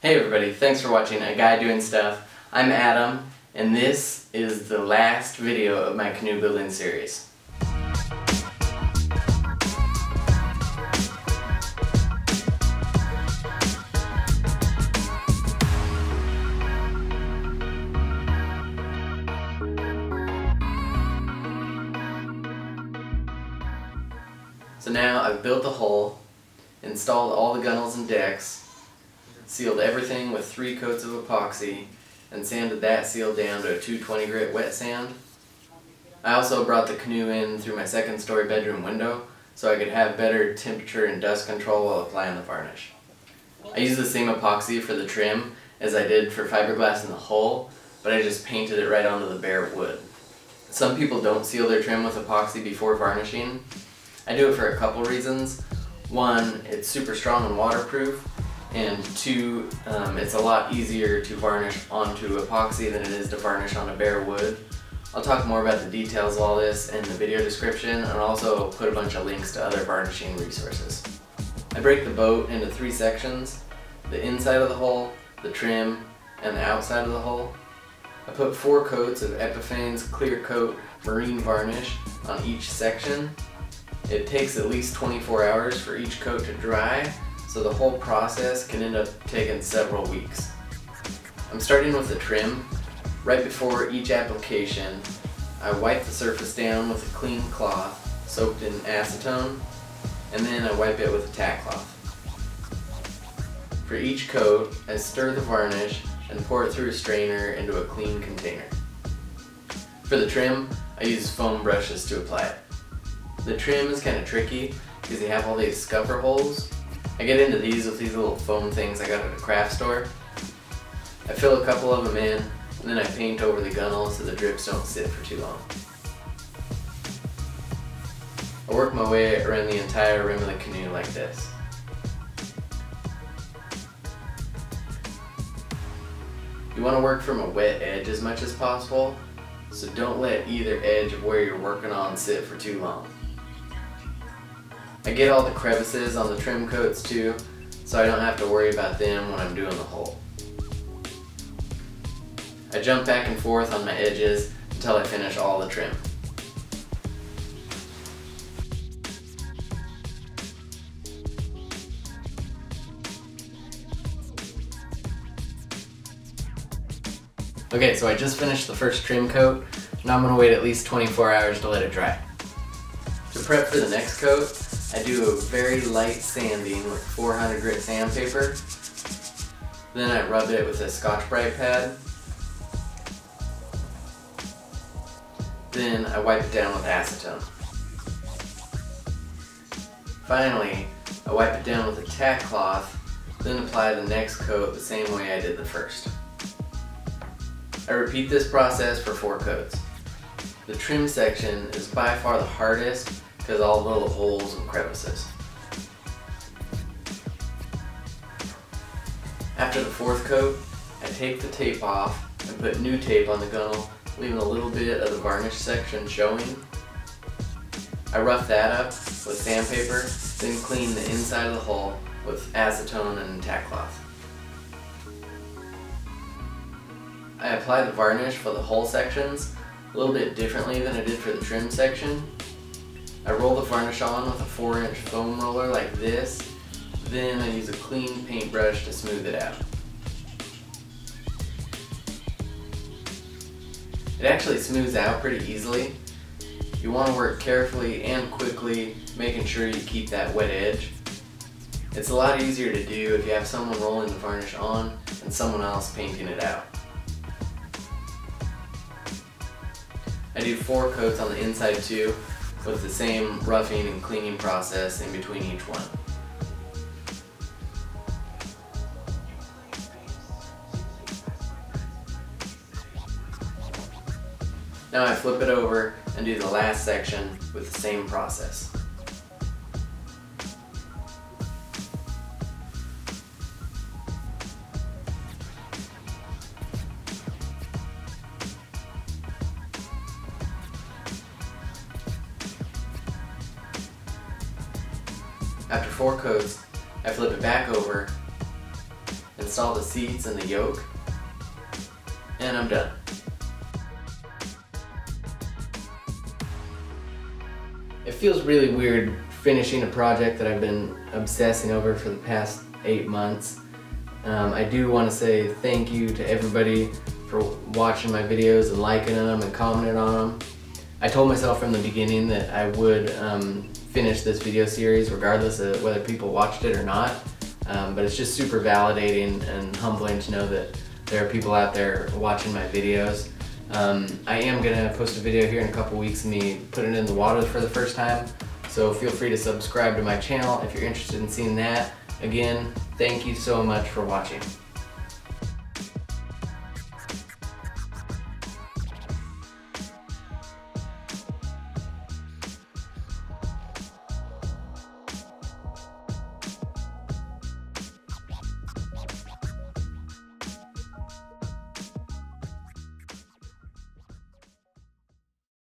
Hey everybody, thanks for watching A Guy Doing Stuff. I'm Adam, and this is the last video of my canoe building series. So now I've built the hull, installed all the gunnels and decks, sealed everything with three coats of epoxy, and sanded that seal down to a 220 grit wet sand. I also brought the canoe in through my second story bedroom window so I could have better temperature and dust control while applying the varnish. I used the same epoxy for the trim as I did for fiberglass in the hull, but I just painted it right onto the bare wood. Some people don't seal their trim with epoxy before varnishing. I do it for a couple reasons. One, it's super strong and waterproof, and two, um, it's a lot easier to varnish onto epoxy than it is to varnish on a bare wood. I'll talk more about the details of all this in the video description and also put a bunch of links to other varnishing resources. I break the boat into three sections, the inside of the hull, the trim, and the outside of the hull. I put four coats of Epifanes clear coat marine varnish on each section. It takes at least 24 hours for each coat to dry so the whole process can end up taking several weeks. I'm starting with the trim. Right before each application, I wipe the surface down with a clean cloth soaked in acetone, and then I wipe it with a tack cloth. For each coat, I stir the varnish and pour it through a strainer into a clean container. For the trim, I use foam brushes to apply it. The trim is kind of tricky because you have all these scupper holes I get into these with these little foam things I got at a craft store. I fill a couple of them in, and then I paint over the gunnel so the drips don't sit for too long. I work my way around the entire rim of the canoe like this. You want to work from a wet edge as much as possible, so don't let either edge of where you're working on sit for too long. I get all the crevices on the trim coats too, so I don't have to worry about them when I'm doing the hull. I jump back and forth on my edges until I finish all the trim. Okay, so I just finished the first trim coat. Now I'm going to wait at least 24 hours to let it dry. To prep for the next coat, I do a very light sanding with 400 grit sandpaper. Then I rub it with a Scotch-Brite pad. Then I wipe it down with acetone. Finally, I wipe it down with a tack cloth, then apply the next coat the same way I did the first. I repeat this process for four coats. The trim section is by far the hardest because all the little holes and crevices. After the fourth coat, I take the tape off and put new tape on the gunnel, leaving a little bit of the varnish section showing. I rough that up with sandpaper, then clean the inside of the hull with acetone and tack cloth. I apply the varnish for the hull sections a little bit differently than I did for the trim section I roll the varnish on with a 4 inch foam roller like this, then I use a clean paintbrush to smooth it out. It actually smooths out pretty easily. You want to work carefully and quickly, making sure you keep that wet edge. It's a lot easier to do if you have someone rolling the varnish on and someone else painting it out. I do four coats on the inside too, with the same roughing and cleaning process in between each one. Now I flip it over and do the last section with the same process. After four coats, I flip it back over install the seats and the yoke. And I'm done. It feels really weird finishing a project that I've been obsessing over for the past eight months. Um, I do want to say thank you to everybody for watching my videos and liking them and commenting on them. I told myself from the beginning that I would um, finish this video series regardless of whether people watched it or not. Um, but it's just super validating and humbling to know that there are people out there watching my videos. Um, I am gonna post a video here in a couple weeks of me putting it in the water for the first time. So feel free to subscribe to my channel if you're interested in seeing that. Again, thank you so much for watching.